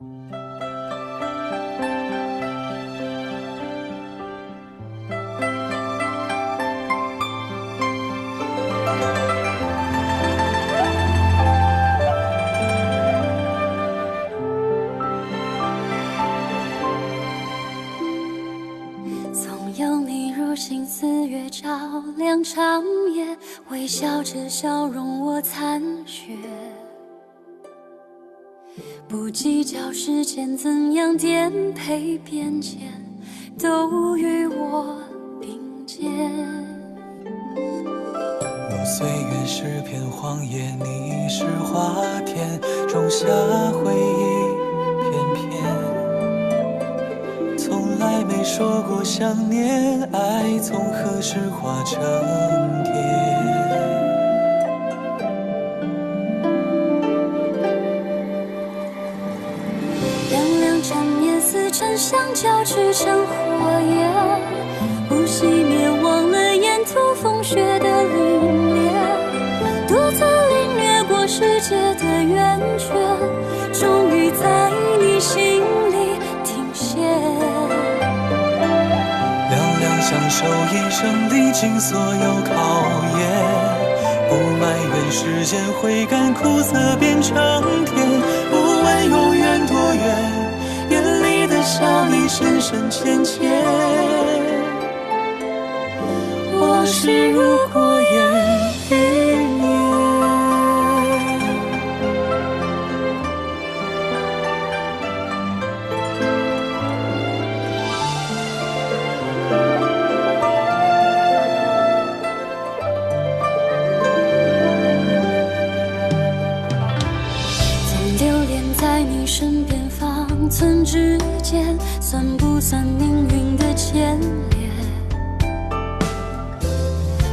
总有你如星似月照亮长夜，微笑着笑容我残雪。不计较时间怎样颠沛变迁，都与我并肩。若岁月是片荒野，你是花田，种下回忆片片。从来没说过想念，爱从何时化成蝶？沉香交织成火焰，不熄灭，忘了沿途风雪的凛冽，独自领略过世界的圆缺，终于在你心里停歇。两两相守一生，历经所有考验。不埋怨时间会赶苦涩变成甜，不问永远多远，笑意深深浅浅。往事如过眼云烟。总留恋在你身边寸之间，算不算命运的牵连？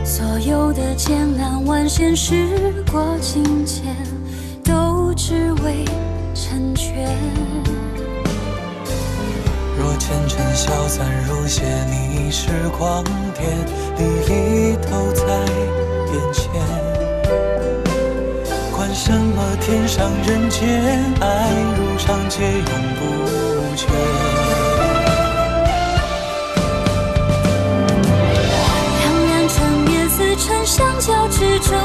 所有的艰难万险时过境迁，都只为成全。若前尘消散如血，你是光点，历历都在眼前。什么天上人间，爱如长街永不绝。两两缠绵似城，相交织成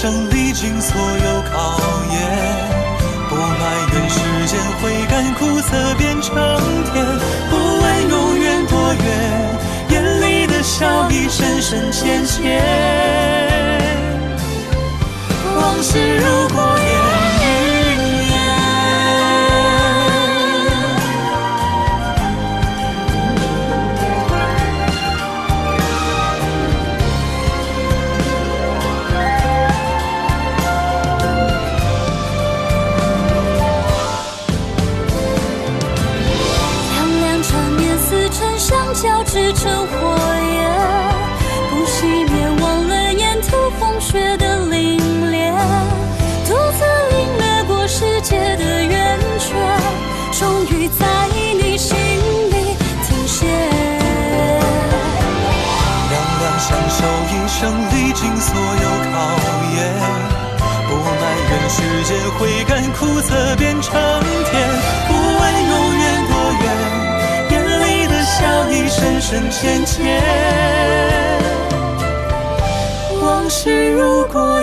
生，历经所有考验。不埋怨时间会赶苦涩变成甜，不问永远多远，眼里的笑意深深浅浅。交织成火焰，不熄灭，忘了沿途风雪的凛冽，独自领略过世界的圆缺，终于在你心里停歇。两两相守一生，历经所有考验。不埋怨时间会干苦涩变成甜，生千劫往事如过